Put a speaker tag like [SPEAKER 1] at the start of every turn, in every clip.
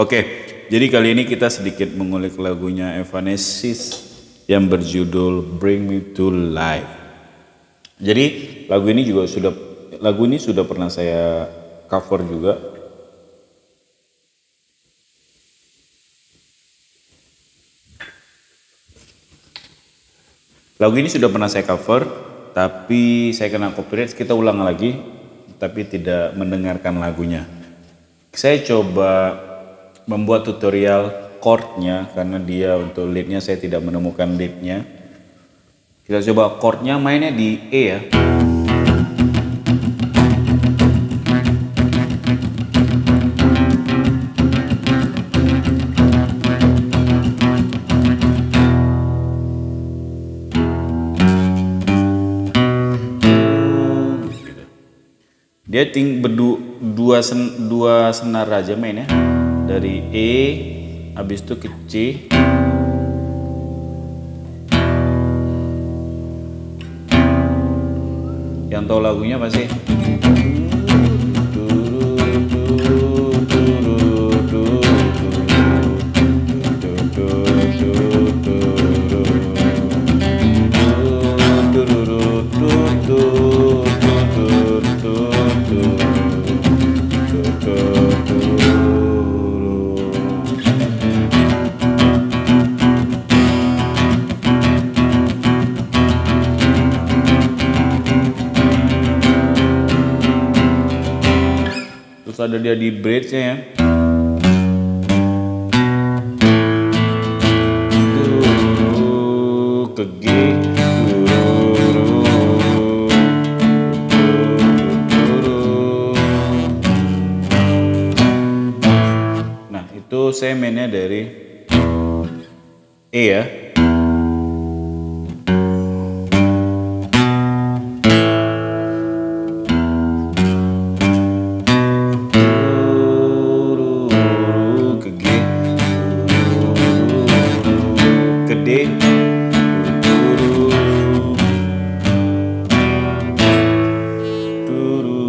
[SPEAKER 1] Oke, jadi kali ini kita sedikit mengulik lagunya Evanescence yang berjudul Bring Me to Life. Jadi lagu ini juga sudah lagu ini sudah pernah saya cover juga. Lagu ini sudah pernah saya cover, tapi saya kena copyright. Kita ulang lagi, tapi tidak mendengarkan lagunya. Saya coba membuat tutorial chordnya karena dia untuk leadnya saya tidak menemukan leadnya. Kita coba chordnya mainnya di E ya. Dia ting berdu, dua sen, dua senar aja mainnya dari E habis itu ke C. Yang tahu lagunya pasti Terus ada dia di bridge-nya ya. Ke G. Nah, itu saya mainnya dari E ya. Guru.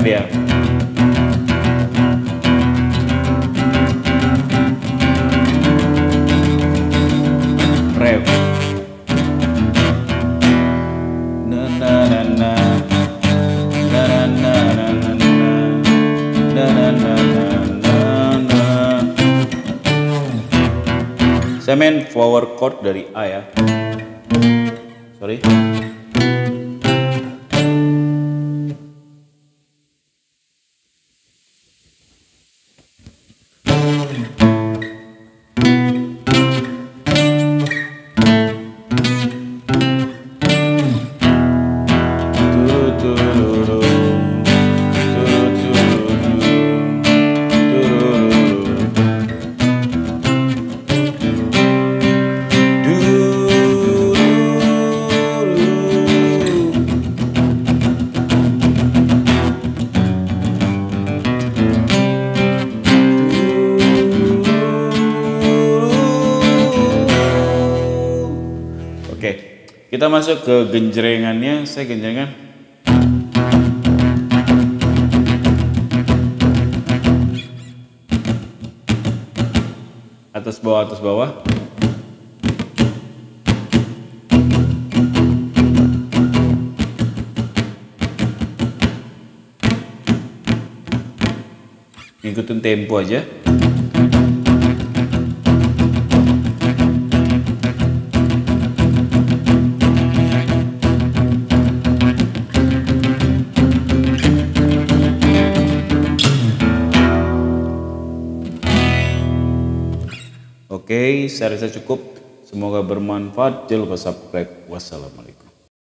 [SPEAKER 1] Nge-rap dia. Na. Saya main flower chord dari A ya. Sorry. Kita masuk ke genjrengannya. Saya genjrengan. Atas bawah, atas bawah. Ngikutin tempo aja. Oke, saya rasa cukup. Semoga bermanfaat. Jangan lupa subscribe. Wassalamualaikum.